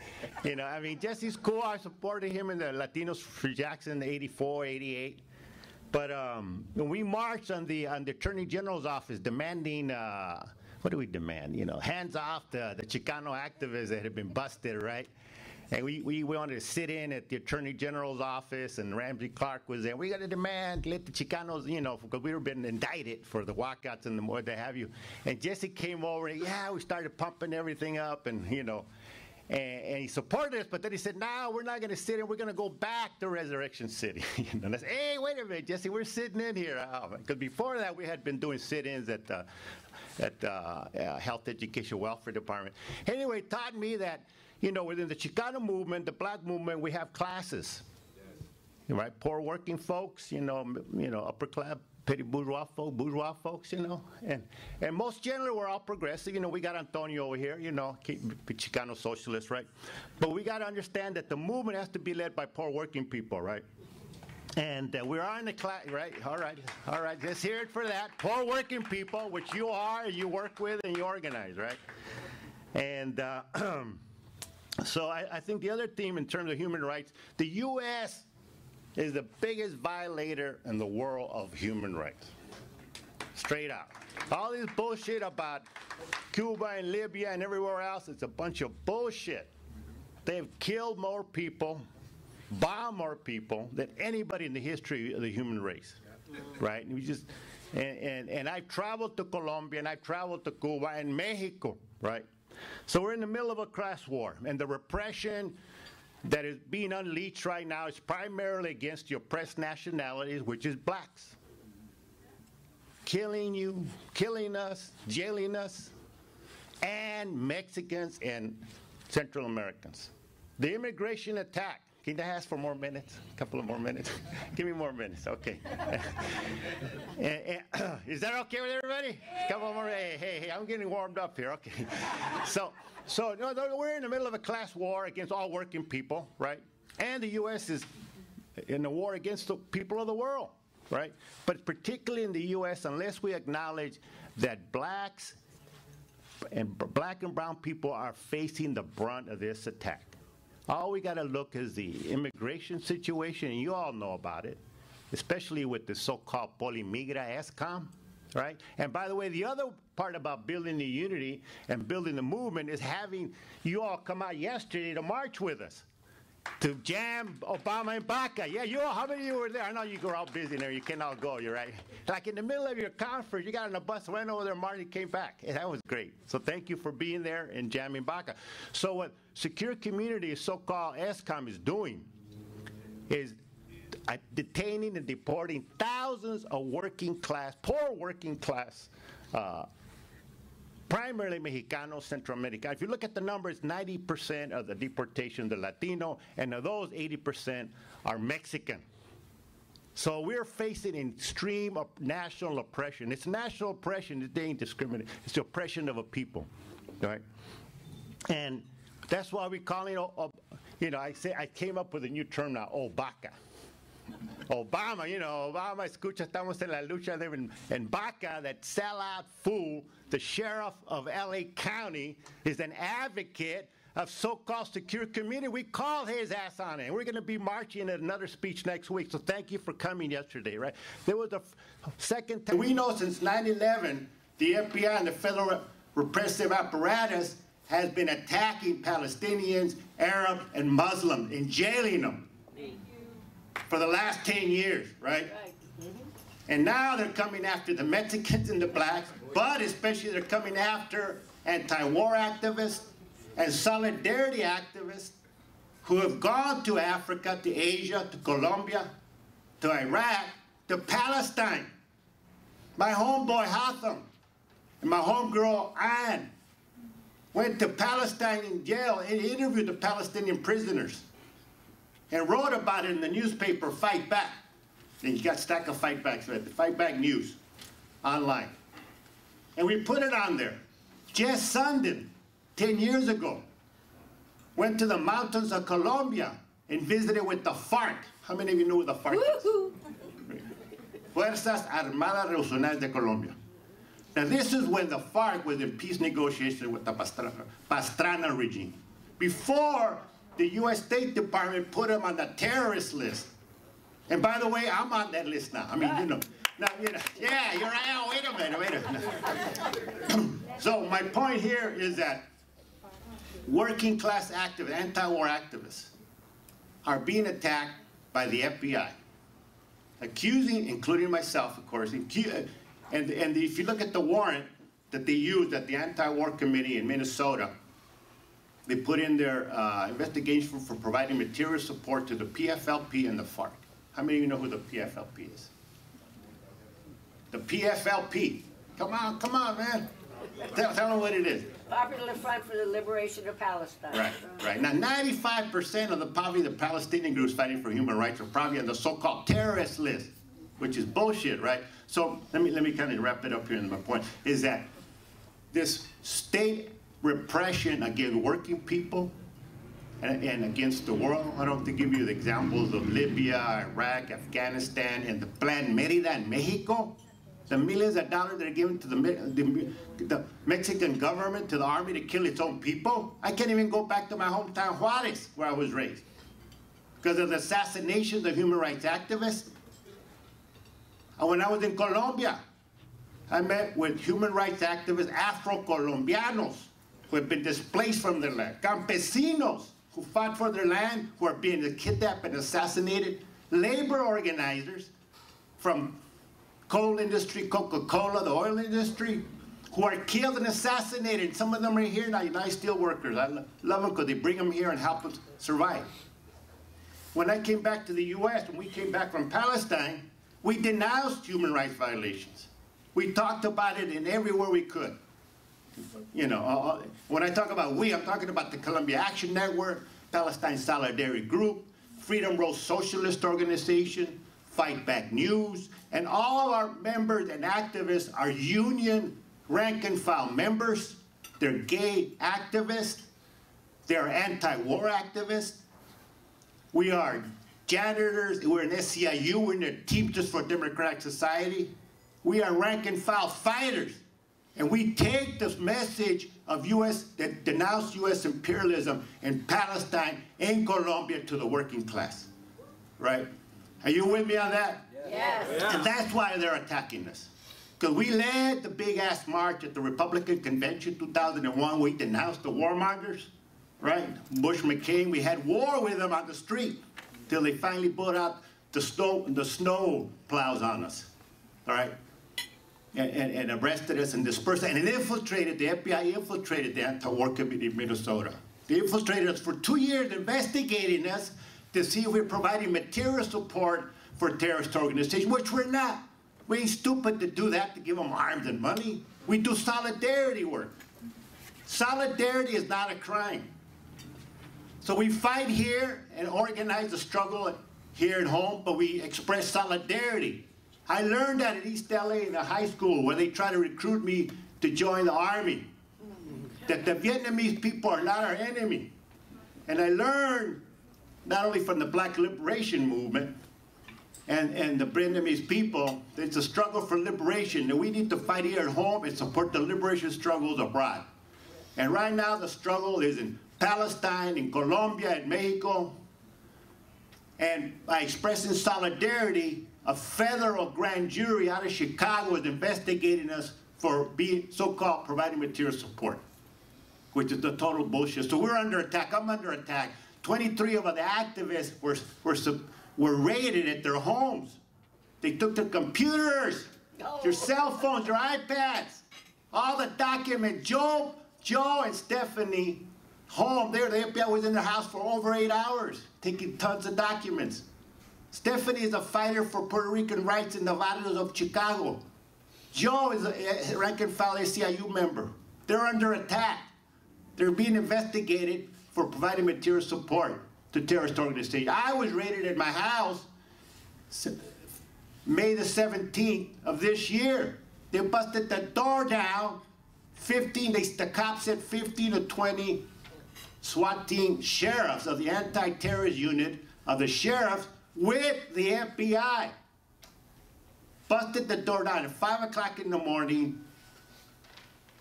You know, I mean, Jesse's cool. I supported him in the Latinos for Jackson, 84, 88. But um, we marched on the on the Attorney General's office demanding, uh, what do we demand? You know, hands off the, the Chicano activists that had been busted, right? And we, we wanted to sit in at the Attorney General's office, and Ramsey Clark was there. We got to demand, let the Chicanos, you know, because we were being indicted for the walkouts and the what they have you. And Jesse came over, and yeah, we started pumping everything up, and, you know, and, and, he supported us, but then he said, "No, we're not going to sit in. We're going to go back to Resurrection City." you know, and I said, "Hey, wait a minute, Jesse. We're sitting in here because oh, before that we had been doing sit-ins at the at uh, uh, Health Education Welfare Department." Anyway, taught me that you know within the Chicano movement, the Black movement, we have classes. Yes. Right, poor working folks, you know, you know, upper class, petty bourgeois folk, bourgeois folks, you know, and and most generally we're all progressive. You know, we got Antonio over here, you know, Chicano socialist, right? But we got to understand that the movement has to be led by poor working people, right? And uh, we are in the class, right? All right, all right. Let's hear it for that. Poor working people, which you are, you work with, and you organize, right? And uh, so I, I think the other theme in terms of human rights, the U.S is the biggest violator in the world of human rights. Straight up. All this bullshit about Cuba and Libya and everywhere else, it's a bunch of bullshit. They've killed more people, bombed more people than anybody in the history of the human race. Right? And we just and, and, and I've traveled to Colombia and I've traveled to Cuba and Mexico, right? So we're in the middle of a class war, and the repression that is being unleashed right now is primarily against the oppressed nationalities, which is blacks. Killing you, killing us, jailing us, and Mexicans and Central Americans. The immigration attack. Can I ask for more minutes? A couple of more minutes? Give me more minutes, okay. and, eh, eh, and, is that okay with everybody? A couple more. Hey, hey, hey, I'm getting warmed up here. Okay. So, so we're in the middle of a class war against all working people, right? And the U.S. is in a war against the people of the world, right? But particularly in the U.S., unless we acknowledge that blacks and black and brown people are facing the brunt of this attack. All we got to look is the immigration situation, and you all know about it, especially with the so-called Polimigra S-Comm, right? And by the way, the other part about building the unity and building the movement is having you all come out yesterday to march with us to jam Obama and Baca. Yeah, you all, how many of you were there? I know you were all busy there. You cannot go, you're right. Like in the middle of your conference, you got on a bus, went over there, Marty came back. And that was great. So thank you for being there and jamming Baca. So what Secure Community, so-called S-Comm, is doing is uh, detaining and deporting thousands of working class, poor working class, uh, primarily Mexicano, Central America. If you look at the numbers, 90% of the deportation are Latino, and of those, 80% are Mexican. So we're facing extreme national oppression. It's national oppression. It ain't discrimination. It's the oppression of a people, right? And that's why we call it, oh, oh, you know, I say I came up with a new term now, Obaca. Obama, you know, Obama, escucha, estamos en la lucha de, en, en Baca, that sellout fool, the sheriff of LA County, is an advocate of so-called secure community. We called his ass on it. We're going to be marching at another speech next week. So thank you for coming yesterday, right? There was a second time. We know since 9-11, the FBI and the federal repressive apparatus has been attacking Palestinians, Arabs, and Muslims and jailing them for the last 10 years, right? Mm-hmm. And now they're coming after the Mexicans and the blacks, but especially they're coming after anti-war activists and solidarity activists who have gone to Africa, to Asia, to Colombia, to Iraq, to Palestine. My homeboy Hatem and my homegirl Ann went to Palestine in jail and interviewed the Palestinian prisoners and wrote about it in the newspaper Fight Back. And you got stack of Fight Backs, right? The Fight Back News online. And we put it on there. Jess Sundin, 10 years ago, went to the mountains of Colombia and visited with the FARC. How many of you know what the FARC is? Fuerzas Armadas Revolucionarias de Colombia. Now, this is when the FARC was in peace negotiations with the Pastrana, Pastrana regime. Before the U.S. State Department put them on the terrorist list. And by the way, I'm on that list now. I mean, you know, now, you know, yeah, you're out. Wait a minute, wait a minute. so my point here is that working class activists, anti-war activists, are being attacked by the FBI, accusing, including myself, of course, and, and if you look at the warrant that they used at the anti-war committee in Minnesota, they put in their uh, investigation for, for providing material support to the PFLP and the FARC. How many of you know who the PFLP is? The PFLP. Come on, come on, man. Tell, tell them what it is. Popular Front for the Liberation of Palestine. Right, right. Now, 95% of the probably the Palestinian groups fighting for human rights are probably on the so-called terrorist list, which is bullshit, right? So let me let me kind of wrap it up here. And my point is that this state repression against working people and, and, against the world. I don't have to give you the examples of Libya, Iraq, Afghanistan, and the Plan Merida in Mexico. The millions of dollars that are given to the, the, the, Mexican government, to the army to kill its own people. I can't even go back to my hometown, Juarez, where I was raised. Because of the assassinations of human rights activists. And when I was in Colombia, I met with human rights activists, Afro-Colombianos, who have been displaced from their land, campesinos who fought for their land, who are being kidnapped and assassinated, labor organizers from coal industry, Coca-Cola, the oil industry, who are killed and assassinated. Some of them are here now, United Steelworkers. I love them because they bring them here and help us survive. When I came back to the U.S., when we came back from Palestine, we denounced human rights violations. We talked about it in everywhere we could. You know, uh, uh, when I talk about we, I'm talking about the Colombia Action Network, Palestine Solidarity Group, Freedom Road Socialist Organization, Fight Back News, and all our members and activists are union rank and file members. They're gay activists. They're anti-war activists. We are janitors. We're an SEIU. We're in the Teamsters for Democratic Society. We are rank and file fighters. And we take this message of U.S. that denounce U.S. imperialism in Palestine and Colombia to the working class, right? Are you with me on that? Yes. And that's why they're attacking us. Because we led the big ass march at the Republican Convention 2001. We denounced the warmongers, right? Bush McCain, we had war with them on the street till they finally put out the snow, the snow plows on us, all right? And, and, arrested us and dispersed us. And it infiltrated, the FBI infiltrated the anti-war committee in Minnesota. They infiltrated us for two years investigating us to see if we're providing material support for terrorist organizations, which we're not. We ain't stupid to do that, to give them arms and money. We do solidarity work. Solidarity is not a crime. So we fight here and organize the struggle here at home, but we express solidarity I learned that at East LA in a high school where they try to recruit me to join the army. That the Vietnamese people are not our enemy. And I learned not only from the black liberation movement and, and the Vietnamese people, it's a struggle for liberation that we need to fight here at home and support the liberation struggles abroad. And right now the struggle is in Palestine, in Colombia, in Mexico. And by expressing solidarity, a federal grand jury out of Chicago is investigating us for being so-called providing material support, which is the total bullshit. So we're under attack. I'm under attack. 23 of the activists were, were, were raided at their homes. They took their computers, their cell phones, their iPads, all the documents. Joe, Joe and Stephanie home there. The FBI was in their house for over eight hours, taking tons of documents. Stephanie is a fighter for Puerto Rican rights in the barrios of Chicago. Joe is a eh, eh, rank and file SEIU member. They're under attack. they're being investigated for providing material support to terrorist organizations. I was raided at my house May the 17th of this year. They busted the door down. 15, they, the cops said 15 to 20 SWAT team sheriffs of the anti-terrorist unit of the sheriffs with the FBI. Busted the door down at 5 o'clock in the morning,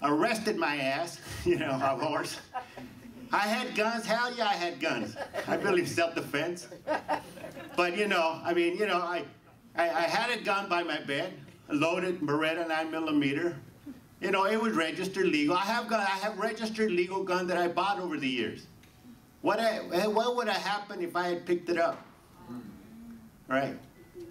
arrested my ass, you know, of course. I had guns, hell yeah, I had guns. I believe self-defense. But you know, I mean, you know, I, I, I had a gun by my bed, loaded Beretta 9 millimeter. You know, it was registered legal. I have gun, I have registered legal gun that I bought over the years. What, I, what would have happened if I had picked it up? Right?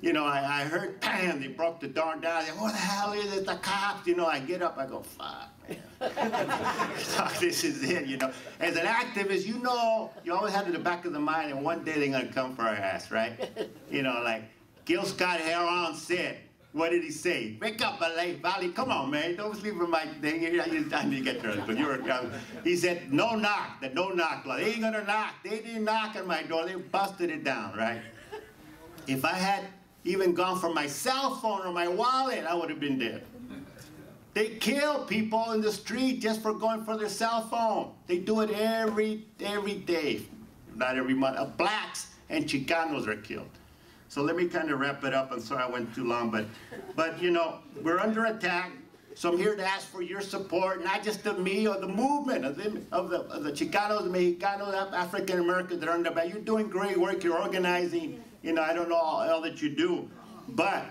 You know, I, I heard, bam, they broke the door down. What the hell is it? The cops. You know, I get up, I go, fuck, man. this is it, you know. As an activist, you know, you always have in the back of the mind, and one day they're going to come for our ass, right? You know, like Gil Scott Heron said, what did he say? Wake up, LA Valley. Come on, man. Don't sleep in my thing. I need to get there. But you were, um, he said, no knock. The no knock law. They ain't going to knock. They didn't knock on my door. They busted it down, right? If I had even gone for my cell phone or my wallet, I would have been dead. They kill people in the street just for going for their cell phone. They do it every every day, not every month. Uh, blacks and Chicanos are killed. So let me kind of wrap it up. I'm sorry I went too long, but but you know we're under attack. So I'm here to ask for your support, not just of me or the movement of the of the, of the Chicanos, Mexicanos, African Americans that are under back. You're doing great work. You're organizing. You know I don't know all, that you do, but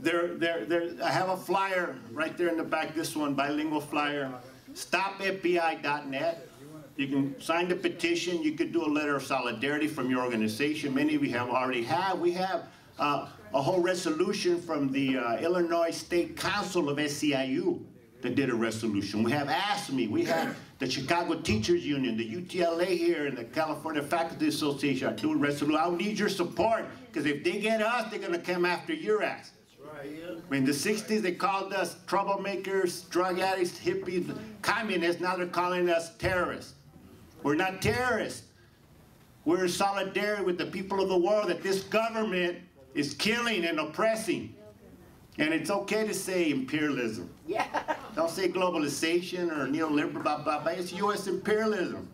there, there, there, I have a flyer right there in the back, this one, bilingual flyer, stopfbi.net. You can sign the petition. You could do a letter of solidarity from your organization. Many of you have already have. We have uh, a whole resolution from the uh, Illinois State Council of SEIU that did a resolution. We have AFSCME. We have the Chicago Teachers Union, the UTLA here, and the California Faculty Association are doing resolution. I need your support because if they get us, they're going to come after your ass. Right, yeah. In the 60s, they called us troublemakers, drug addicts, hippies, communists. Now they're calling us terrorists. We're not terrorists. We're in solidarity with the people of the world that this government is killing and oppressing. And it's okay to say imperialism. Yeah. Don't say globalization or neoliberal, blah, blah, blah. It's U.S. imperialism.